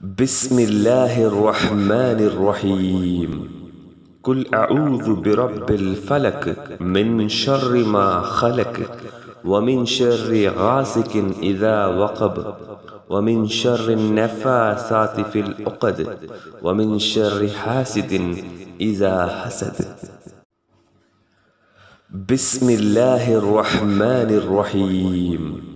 بسم الله الرحمن الرحيم. قل أعوذ برب الفلك من شر ما خلق ومن شر غاسق إذا وقب ومن شر النفاسات في العقد ومن شر حاسد إذا حسد. بسم الله الرحمن الرحيم.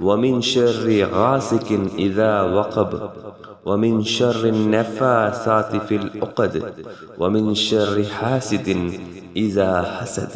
ومن شر غاسق إذا وقب ومن شر النفاسات في العقد ومن شر حاسد إذا حسد.